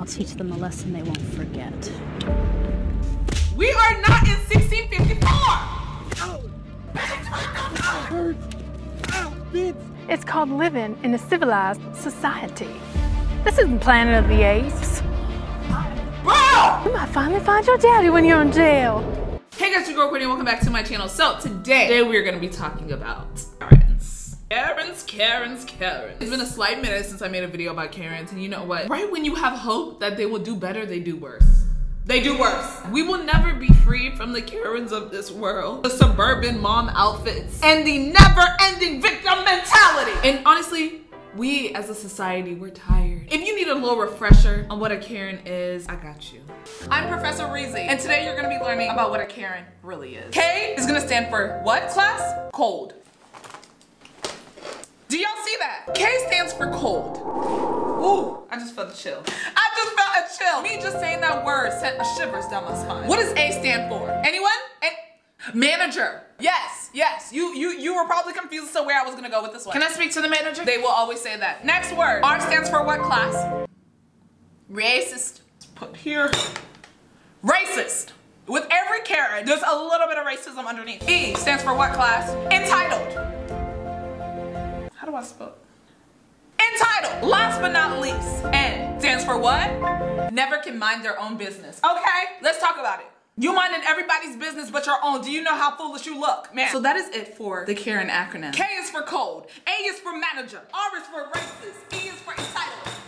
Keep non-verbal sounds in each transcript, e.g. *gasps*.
I'll teach them a lesson they won't forget. We are not in 1654! It's called living in a civilized society. This isn't Planet of the Apes. Bro! You might finally find your daddy when you're in jail. Hey guys, it's your girl Courtney, welcome back to my channel. So today, today we're gonna be talking about Karens. Karens, Karens. It's been a slight minute since I made a video about Karens, and you know what? Right when you have hope that they will do better, they do worse. They do worse. We will never be free from the Karens of this world, the suburban mom outfits, and the never-ending victim mentality. And honestly, we as a society, we're tired. If you need a little refresher on what a Karen is, I got you. I'm Professor Reezy, and today you're gonna be learning about what a Karen really is. K is gonna stand for what class? Cold. Do y'all see that? K stands for cold. Ooh, I just felt a chill. I just felt a chill. Me just saying that word sent shivers down my spine. What does A stand for? Anyone? A manager. Yes, yes. You you you were probably confused as to where I was gonna go with this one. Can I speak to the manager? They will always say that. Next word. R stands for what class? Racist. Put here. Racist. With every Karen, there's a little bit of racism underneath. E stands for what class? Entitled. I spell? Entitled. Last but not least, N stands for what? Never can mind their own business. Okay, let's talk about it. You minding everybody's business but your own. Do you know how foolish you look? Man. So that is it for the Karen acronym. K is for cold. A is for manager. R is for racist. E is for entitled.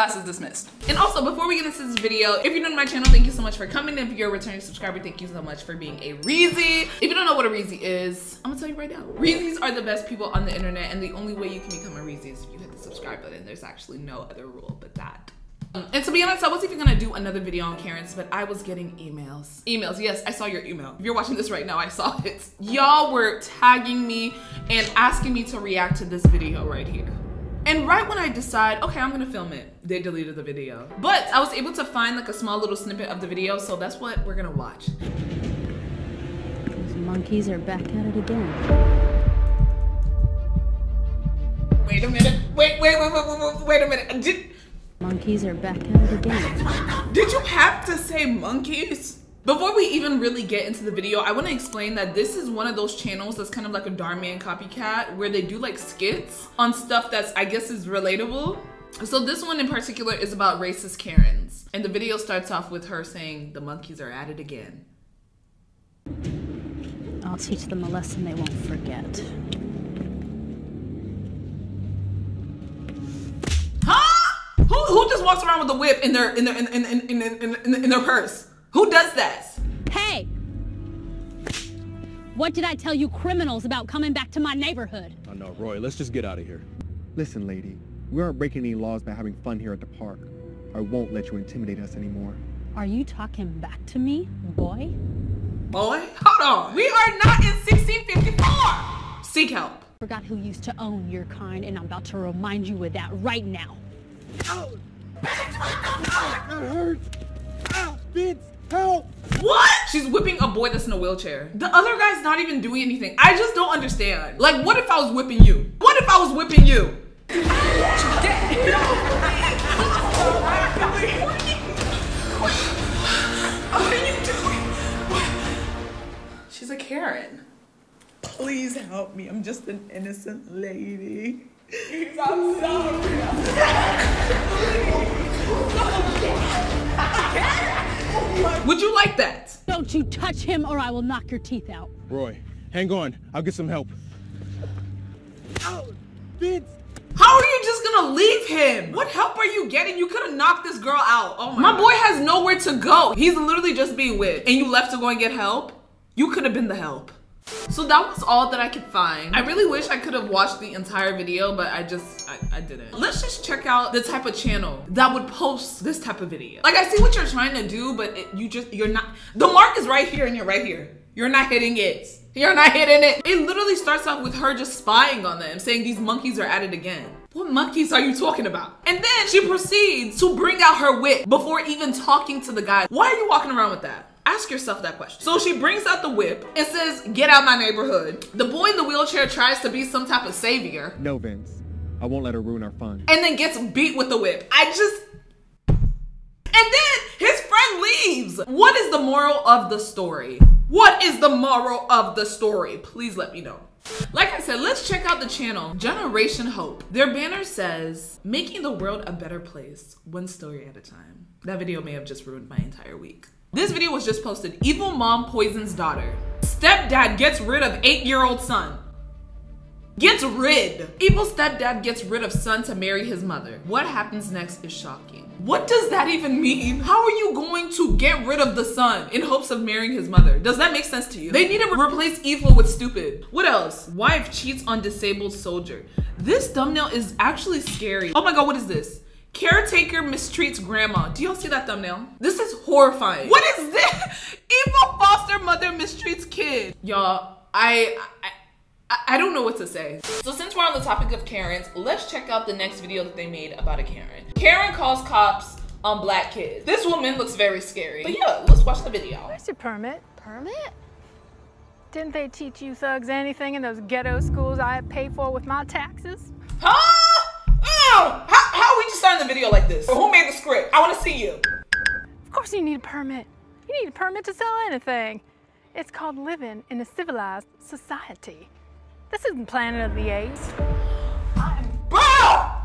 Class is dismissed. And also, before we get into this video, if you're new to my channel, thank you so much for coming. If you're a returning subscriber, thank you so much for being a Reezy. If you don't know what a Reezy is, I'm gonna tell you right now. Reezys are the best people on the internet, and the only way you can become a Reezy is if you hit the subscribe button. There's actually no other rule but that. Um, and to be honest, I wasn't even gonna do another video on Karens, but I was getting emails. Emails, yes, I saw your email. If you're watching this right now, I saw it. Y'all were tagging me and asking me to react to this video right here. And right when I decide, okay, I'm gonna film it, they deleted the video. But I was able to find like a small little snippet of the video, so that's what we're gonna watch. Those monkeys are back at it again. Wait a minute, wait, wait, wait, wait, wait, wait, wait a minute. Did, Monkeys are back at it again. *laughs* Did you have to say monkeys? Before we even really get into the video, I want to explain that this is one of those channels that's kind of like a Dhar Mann copycat where they do like skits on stuff that's I guess is relatable. So this one in particular is about racist Karens. And the video starts off with her saying the monkeys are at it again. I'll teach them a lesson they won't forget. Huh? Who, who just walks around with a whip in their in their in, in, in, in, in, in, in their purse? Who does that? Hey! What did I tell you criminals about coming back to my neighborhood? Oh no, Roy, let's just get out of here. Listen, lady, we aren't breaking any laws by having fun here at the park. I won't let you intimidate us anymore. Are you talking back to me, boy? Boy, hold on. We are not in 1654. Seek help. Forgot who used to own your kind, and I'm about to remind you of that right now. That hurts! Ah, Vince, help! What? She's whipping a boy that's in a wheelchair. The other guy's not even doing anything. I just don't understand. Like, what if I was whipping you? What if I was whipping you? She's a Karen. Please help me. I'm just an innocent lady. I'm sorry. *laughs* *laughs* Would you like that? Don't you touch him or I will knock your teeth out. Roy, hang on. I'll get some help. Vince! How are you just gonna leave him? What help are you getting? You could have knocked this girl out. Oh my, my boy has nowhere to go. He's literally just being whipped. And you left to go and get help? You could have been the help. So that was all that I could find. I really wish I could have watched the entire video, but I just, I, I didn't. Let's just check out the type of channel that would post this type of video. Like I see what you're trying to do, but it, you just, you're not, the mark is right here and you're right here. You're not hitting it. You're not hitting it. It literally starts off with her just spying on them, saying these monkeys are at it again. What monkeys are you talking about? And then she proceeds to bring out her whip before even talking to the guy. Why are you walking around with that? Ask yourself that question. So she brings out the whip and says, get out my neighborhood. The boy in the wheelchair tries to be some type of savior. No, Vince. I won't let her ruin our fun. and then gets beat with the whip. I just. And then his friend leaves. What is the moral of the story? What is the moral of the story? Please let me know. Like I said, let's check out the channel Generation Hope. Their banner says, Making the world a better place, one story at a time. That video may have just ruined my entire week. This video was just posted Evil mom poisons daughter. Stepdad gets rid of eight year old son. Gets rid. Evil stepdad gets rid of son to marry his mother. What happens next is shocking. What does that even mean? How are you going to get rid of the son in hopes of marrying his mother? Does that make sense to you? They need to replace evil with stupid. What else? Wife cheats on disabled soldier. This thumbnail is actually scary. Oh my god, what is this? Caretaker mistreats grandma. Do y'all see that thumbnail? This is horrifying. What is this? *laughs* Evil foster mother mistreats kid. Y'all, I, I I- I don't know what to say. So since we're on the topic of Karens, let's check out the next video that they made about a Karen. Karen calls cops on black kids. This woman looks very scary. But yeah, let's watch the video. Where's your permit? Permit? Didn't they teach you thugs anything in those ghetto schools I pay for with my taxes? Huh? Ow! Starting the video like this? Who made the script? I want to see you. Of course you need a permit. You need a permit to sell anything. It's called living in a civilized society. This isn't Planet of the Apes. I'm bro!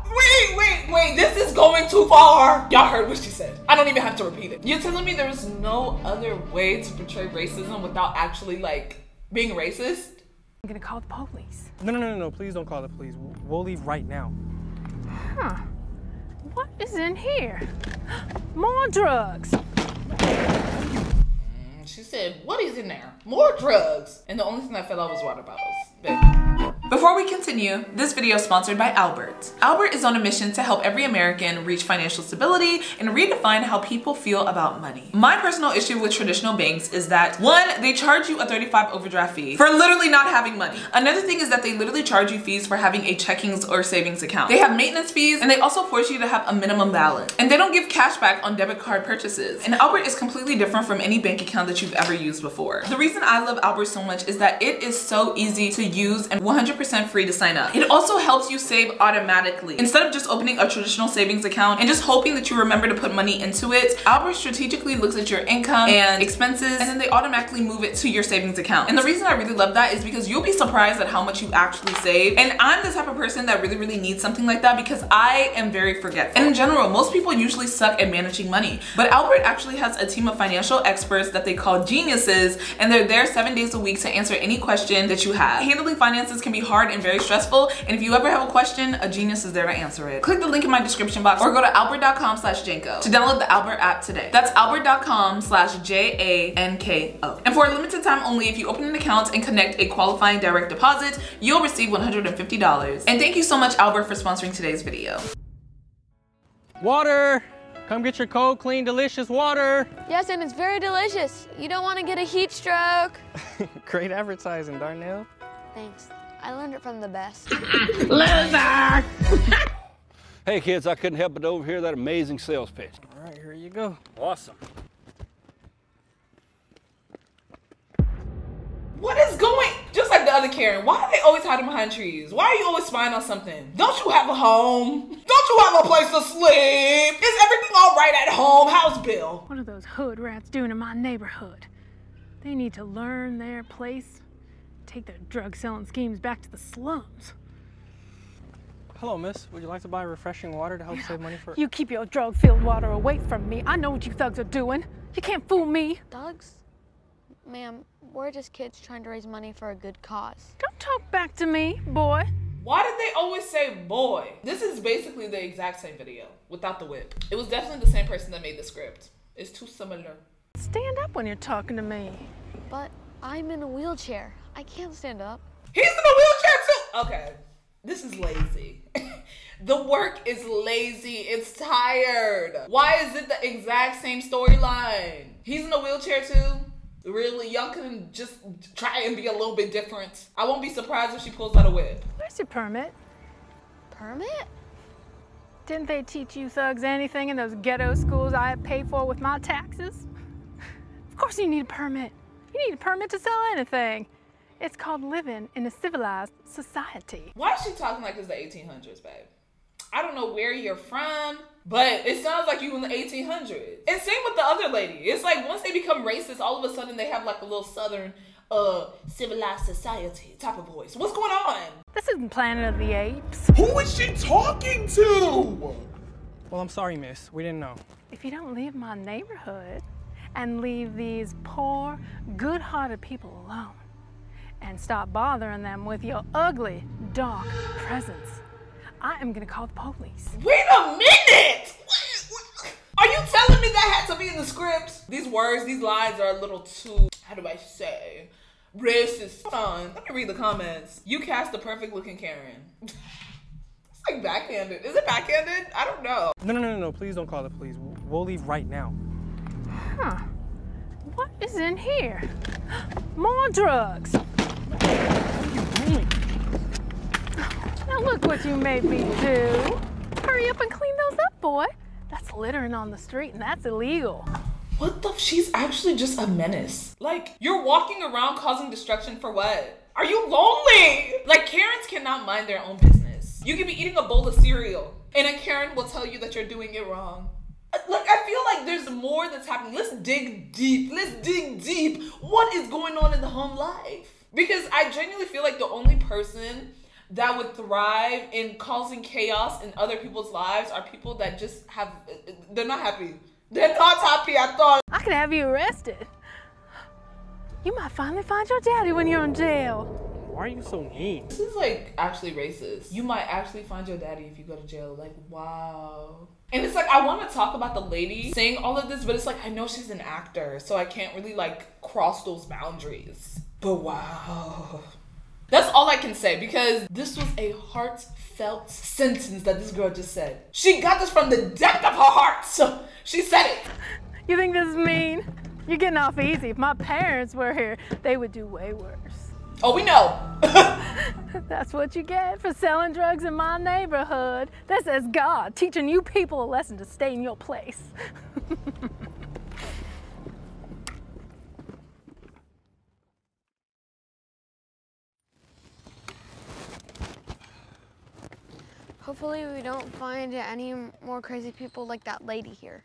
Wait, wait, wait. This is going too far. Y'all heard what she said. I don't even have to repeat it. You're telling me there's no other way to portray racism without actually, like, being racist? I'm gonna call the police. No, no, no, no, no, please don't call the police. We'll leave right now. Huh. What is in here? *gasps* More drugs. Mm, she said, What is in there? More drugs. And the only thing that fell out was water bottles. Before we continue, this video is sponsored by Albert. Albert is on a mission to help every American reach financial stability and redefine how people feel about money. My personal issue with traditional banks is that one, they charge you a 35 overdraft fee for literally not having money. Another thing is that they literally charge you fees for having a checkings or savings account. They have maintenance fees and they also force you to have a minimum balance. And they don't give cash back on debit card purchases. And Albert is completely different from any bank account that you've ever used before. The reason I love Albert so much is that it is so easy to use and 100% free to sign up. It also helps you save automatically. Instead of just opening a traditional savings account and just hoping that you remember to put money into it, Albert strategically looks at your income and expenses and then they automatically move it to your savings account. And the reason I really love that is because you'll be surprised at how much you actually save. And I'm the type of person that really, really needs something like that because I am very forgetful. And in general, most people usually suck at managing money. But Albert actually has a team of financial experts that they call geniuses and they're there seven days a week to answer any question that you have. Handling finances can be hard and very stressful. And if you ever have a question, a genius is there to answer it. Click the link in my description box or go to albert.com slash Janko to download the Albert app today. That's albert.com slash J-A-N-K-O. And for a limited time only, if you open an account and connect a qualifying direct deposit, you'll receive $150. And thank you so much, Albert, for sponsoring today's video. Water! Come get your cold, clean, delicious water! Yes, and it's very delicious. You don't want to get a heat stroke. *laughs* Great advertising, Darnell. Thanks. I learned it from the best. Loser! *laughs* Hey kids, I couldn't help but overhear that amazing sales pitch. All right, here you go. Awesome. What is going? Just like the other Karen, why are they always hiding behind trees? Why are you always spying on something? Don't you have a home? Don't you have a place to sleep? Is everything all right at home? How's Bill? What are those hood rats doing in my neighborhood? They need to learn their place, take their drug selling schemes back to the slums. Hello, miss. Would you like to buy refreshing water to help save money for... You keep your drug filled water away from me. I know what you thugs are doing. You can't fool me. Thugs? Ma'am, we're just kids trying to raise money for a good cause. Don't talk back to me, boy. Why did they always say boy? This is basically the exact same video without the whip. It was definitely the same person that made the script. It's too similar. Stand up when you're talking to me. But I'm in a wheelchair. I can't stand up. He's in a wheelchair too. Okay, this is lazy. *laughs* the work is lazy. It's tired. Why is it the exact same storyline? He's in a wheelchair too. Really, y'all can just try and be a little bit different. I won't be surprised if she pulls out a whip. Where's your permit? Permit? Didn't they teach you thugs anything in those ghetto schools I pay for with my taxes? *laughs* Of course you need a permit. You need a permit to sell anything. It's called living in a civilized society. Why is she talking like it's the 1800s, babe? I don't know where you're from, but it sounds like you in the 1800s. And same with the other lady. It's like once they become racist, all of a sudden they have like a little southern, uh, civilized society type of voice. What's going on? This isn't Planet of the Apes. Who is she talking to? Well, I'm sorry, miss. We didn't know. If you don't leave my neighborhood and leave these poor, good hearted people alone and stop bothering them with your ugly, dark presence, I am gonna call the police. Wait a minute! Are you telling me that had to be in the script? These words, these lines are a little too, how do I say, racist. Fun. Let me read the comments. You cast the perfect looking Karen. *laughs* it's like backhanded. Is it backhanded? I don't know. No, no, no, no, no. Please don't call the police. We'll, we'll leave right now. Huh. What is in here? *gasps* More drugs. Now look what you made me do. Hurry up and clean those up, boy. That's littering on the street and that's illegal. What the? She's actually just a menace. Like, you're walking around causing destruction for what? Are you lonely? Like, Karens cannot mind their own business. You could be eating a bowl of cereal, and a Karen will tell you that you're doing it wrong. Like, I feel like there's more that's happening. Let's dig deep. Let's dig deep. What is going on in the home life? Because I genuinely feel like the only person that would thrive in causing chaos in other people's lives are people that just have, they're not happy. They're not happy at all. I could have you arrested. You might finally find your daddy when you're in jail. Why are you so mean? This is like actually racist. You might actually find your daddy if you go to jail. Like, wow. And it's like, I want to talk about the lady saying all of this, but it's like, I know she's an actor, so I can't really like cross those boundaries. But wow. That's all I can say because this was a heartfelt sentence that this girl just said. She got this from the depth of her heart. So she said it. You think this is mean? You're getting off easy. If my parents were here, they would do way worse. Oh, we know. *laughs* *laughs* That's what you get for selling drugs in my neighborhood. This is God teaching you people a lesson to stay in your place. *laughs* Hopefully we don't find any more crazy people like that lady here.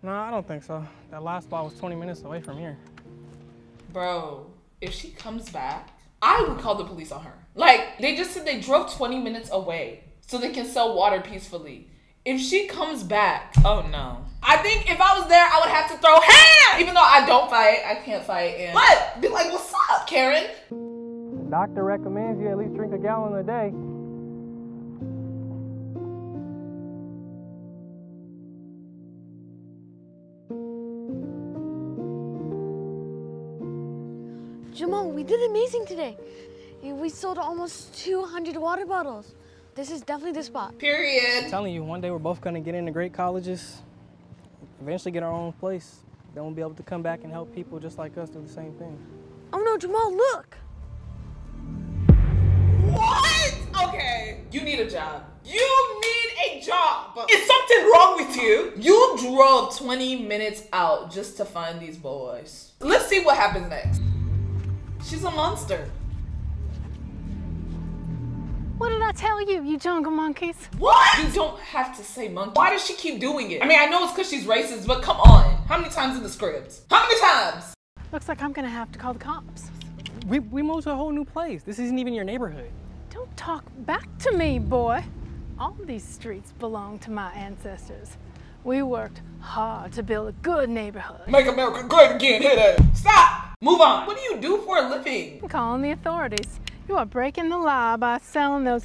No, I don't think so. That last spot was 20 minutes away from here. Bro, if she comes back, I would call the police on her. Like, they just said they drove 20 minutes away so they can sell water peacefully. If she comes back, oh no. I think if I was there, I would have to throw hands. Even though I don't fight, I can't fight. And what? Be like, what's up, Karen? The doctor recommends you at least drink a gallon a day. Jamal, we did amazing today. We sold almost 200 water bottles. This is definitely the spot. Period. I'm telling you, one day we're both gonna get into great colleges, eventually get our own place. Then we'll be able to come back and help people just like us do the same thing. Oh no, Jamal, look! What? Okay, you need a job. You need a job. Is something wrong with you? You drove 20 minutes out just to find these boys. Let's see what happens next. She's a monster. What did I tell you, you jungle monkeys? What? You don't have to say monkey. Why does she keep doing it? I mean, I know it's because she's racist, but come on. How many times in the script? How many times? Looks like I'm gonna have to call the cops. We, we moved to a whole new place. This isn't even your neighborhood. Don't talk back to me, boy. All these streets belong to my ancestors. We worked hard to build a good neighborhood. Make America great again, hit it. Stop! Move on. What do you do for a living? I'm calling the authorities. You are breaking the law by selling those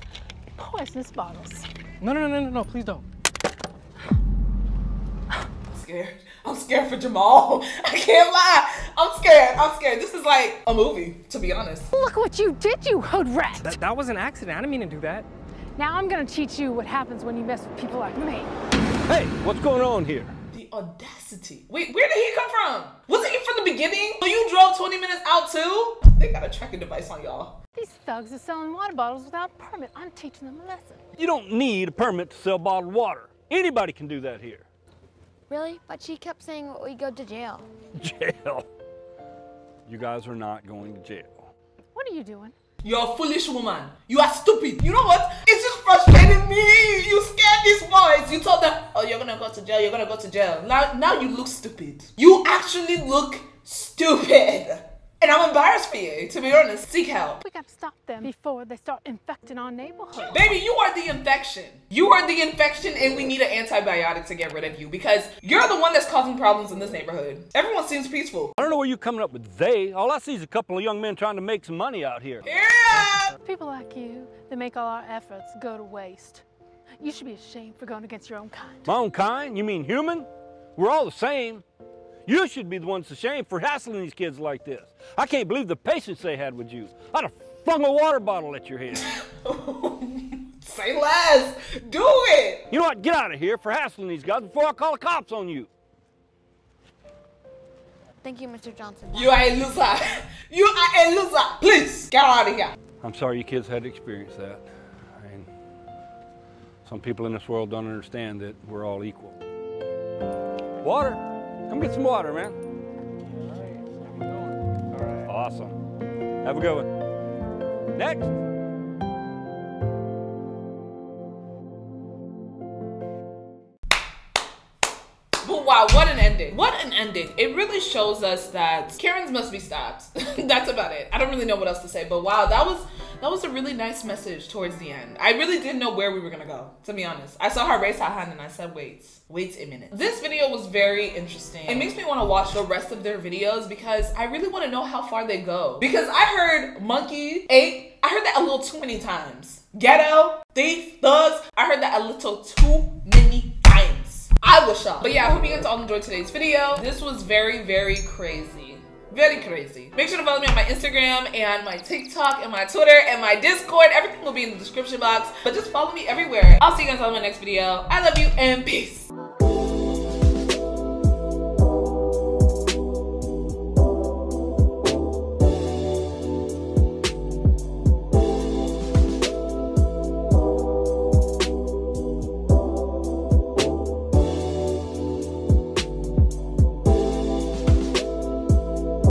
poisonous bottles. No, no, no, no, no, please don't. I'm scared. I'm scared for Jamal. *laughs* I can't lie. I'm scared. I'm scared. This is like a movie, to be honest. Look what you did, you hood rat! That, that was an accident. I didn't mean to do that. Now I'm gonna teach you what happens when you mess with people like me. Hey, what's going on here? The audacity. Wait, where did he come from? Wasn't he from the beginning? So you drove 20 minutes out too? They got a tracking device on y'all. These thugs are selling water bottles without a permit. I'm teaching them a lesson. You don't need a permit to sell bottled water. Anybody can do that here. Really? But she kept saying we go to jail. Jail. You guys are not going to jail. What are you doing? You're a foolish woman. You are stupid. You know what? It's just frustrating me. You scared these boys. You told them, oh, you're gonna go to jail. You're gonna go to jail. Now, now you look stupid. You actually look stupid. And I'm embarrassed for you, to be honest. Seek help. We gotta stop them before they start infecting our neighborhood. Baby, you are the infection. You are the infection, and we need an antibiotic to get rid of you because you're the one that's causing problems in this neighborhood. Everyone seems peaceful. I don't know where you're coming up with they. All I see is a couple of young men trying to make some money out here. Yeah. People like you that make all our efforts go to waste. You should be ashamed for going against your own kind. My own kind? You mean human? We're all the same. You should be the ones ashamed for hassling these kids like this. I can't believe the patience they had with you. I'd have flung a water bottle at your head. *laughs* Say less. Do it. You know what? Get out of here for hassling these guys before I call the cops on you. Thank you, Mr. Johnson. You are a loser. *laughs* You are a loser. Please get out of here. I'm sorry you kids had to experience that. And some people in this world don't understand that we're all equal. Water. Come get some water, man. All right. All right. Awesome. Have a good one. Next. But wow, what an ending. What an ending. It really shows us that Karens must be stopped. *laughs* That's about it. I don't really know what else to say, but wow, that was that was a really nice message towards the end. I really didn't know where we were gonna go, to be honest. I saw her raise her hand and I said, wait, wait a minute. This video was very interesting. It makes me wanna watch the rest of their videos because I really wanna know how far they go. Because I heard monkey, ape, I heard that a little too many times. Ghetto, thief, thugs, I heard that a little too many times. I was shocked. But yeah, I hope you guys all enjoyed today's video. This was very, very crazy. Very crazy. Make sure to follow me on my Instagram and my TikTok and my Twitter and my Discord. Everything will be in the description box. But just follow me everywhere. I'll see you guys on my next video. I love you and peace.